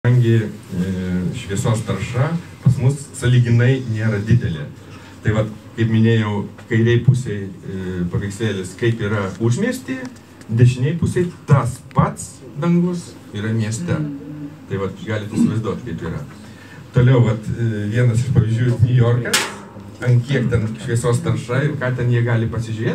kadangi e, šviesos tarša pas mus saliginai nėra didelė. Tai vad, kaip minėjau, kairiai pusiai e, paveikslėlis kaip yra užmiestyje, dešiniai pusiai tas pats dangus yra mieste. Tai vad, galite įsivaizduoti, kaip yra. Toliau, vat, e, vienas iš pavyzdžių New Yorkas, ant kiek ten šviesos tarša ir ką ten jie gali pasižiūrėti.